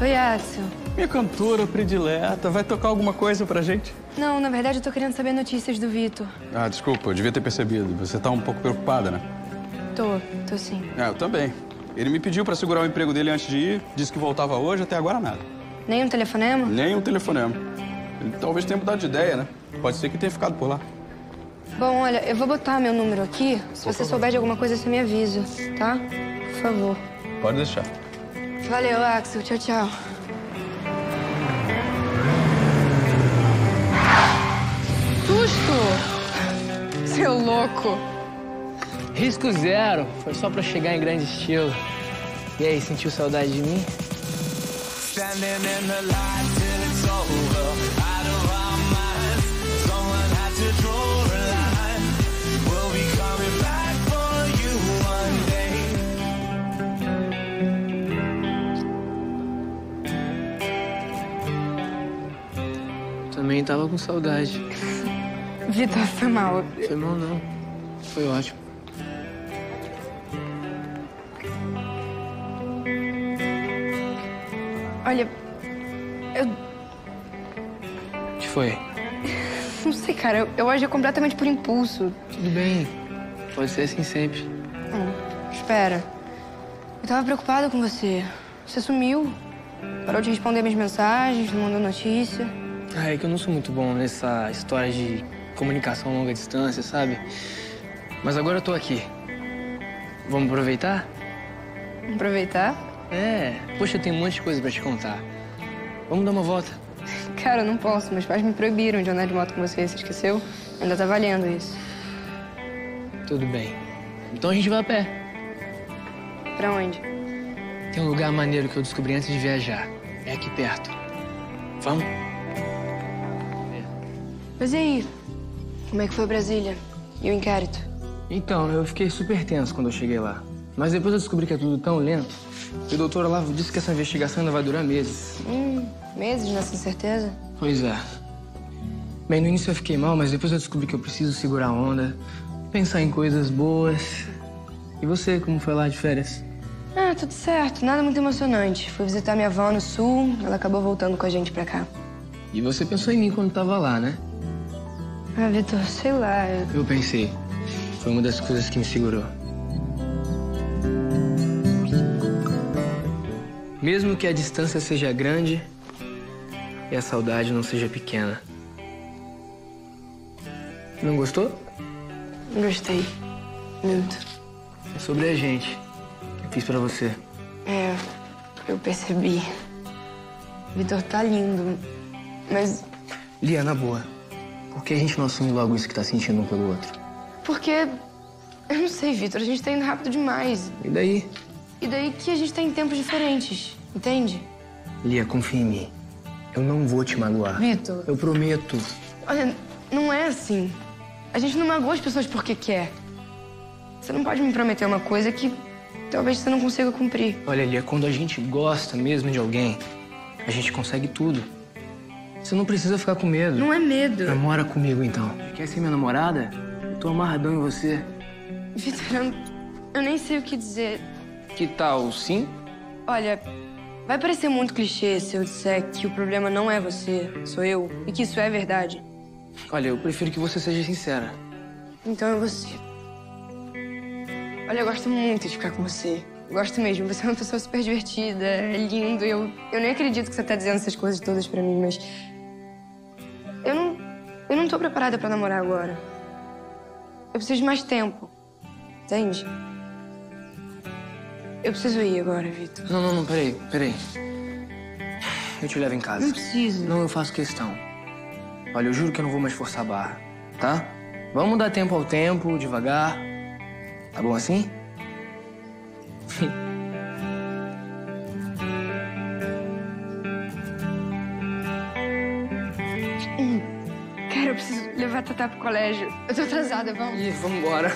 Oi, Axel. Minha cantora predileta, vai tocar alguma coisa pra gente? Não, na verdade eu tô querendo saber notícias do Vitor. Ah, desculpa, eu devia ter percebido. Você tá um pouco preocupada, né? Tô, tô sim. É, eu também. Ele me pediu pra segurar o emprego dele antes de ir, disse que voltava hoje, até agora nada. Nem um telefonema? Nem um telefonema. Ele talvez tenha mudado de ideia, né? Pode ser que tenha ficado por lá. Bom, olha, eu vou botar meu número aqui. Se você souber de alguma coisa, você me avisa, tá? Por favor. Pode deixar. Valeu, Axel. Tchau, tchau. Susto! Seu louco! Risco zero. Foi só pra chegar em grande estilo. E aí, sentiu saudade de mim? Standing in the light till it's over, out Também tava com saudade. Vitor, foi mal. Foi mal não. Foi ótimo. Olha, eu O que foi? não sei, cara. Eu, eu agi completamente por impulso. Tudo bem. Pode ser assim sempre. Hum, espera. Eu tava preocupada com você. Você sumiu. Parou de responder minhas mensagens, não mandou notícia. Ah, é que eu não sou muito bom nessa história de comunicação a longa distância, sabe? Mas agora eu tô aqui. Vamos aproveitar? Aproveitar? É. Poxa, eu tenho um monte de coisa pra te contar. Vamos dar uma volta. Cara, eu não posso. Meus pais me proibiram de andar de moto com você. Você esqueceu? Ainda tá valendo isso. Tudo bem. Então a gente vai a pé. Pra onde? Tem um lugar maneiro que eu descobri antes de viajar. É aqui perto. Vamos? Mas e aí? Como é que foi Brasília? E o inquérito? Então, eu fiquei super tenso quando eu cheguei lá. Mas depois eu descobri que é tudo tão lento. E o doutor Olavo disse que essa investigação ainda vai durar meses. Hum, meses nessa certeza? Pois é. Bem, no início eu fiquei mal, mas depois eu descobri que eu preciso segurar a onda, pensar em coisas boas. E você, como foi lá de férias? Ah, tudo certo. Nada muito emocionante. Fui visitar minha avó no sul. Ela acabou voltando com a gente pra cá. E você pensou em mim quando tava lá, né? Ah, Vitor, sei lá. eu- Eu pensei. Foi uma das coisas que me segurou. Mesmo que a distância seja grande e a saudade não seja pequena. Não gostou? Gostei. Muito. É sobre a gente. Eu fiz pra você. É, eu percebi. Vitor tá lindo. Mas Lia, na boa. Por que a gente não assume logo isso que tá sentindo um pelo outro? porque. Eu não sei, Vitor. A gente tá indo rápido demais. E daí? E daí que a gente tá em tempos diferentes. Entende? Lia, confia em mim. Eu não vou te magoar. Vitor. Eu prometo. Olha, não é assim. A gente não magoa as pessoas porque quer. Você não pode me prometer uma coisa que talvez você não consiga cumprir. Olha, Lia, quando a gente gosta mesmo de alguém, a gente consegue tudo. Você não precisa ficar com medo. Não é medo. Namora comigo, então. Quer ser minha namorada? Eu tô amarradão em você. Vitor, eu, eu nem sei o que dizer. Que tal, sim? Olha, vai parecer muito clichê se eu disser que o problema não é você, sou eu, e que isso é verdade. Olha, eu prefiro que você seja sincera. Então é você. Olha, eu gosto muito de ficar com você. Gosto mesmo. Você é uma pessoa super divertida, é lindo. Eu, eu nem acredito que você tá dizendo essas coisas todas pra mim, mas. Eu não. Eu não tô preparada pra namorar agora. Eu preciso de mais tempo. Entende? Eu preciso ir agora, Vitor. Não, não, não, peraí, peraí. Eu te levo em casa. Não precisa. Não, eu faço questão. Olha, eu juro que eu não vou mais forçar a barra, tá? Vamos dar tempo ao tempo, devagar. Tá bom assim? Levar a Tatá pro colégio. Eu tô atrasada, vamos. Ih, vamos embora.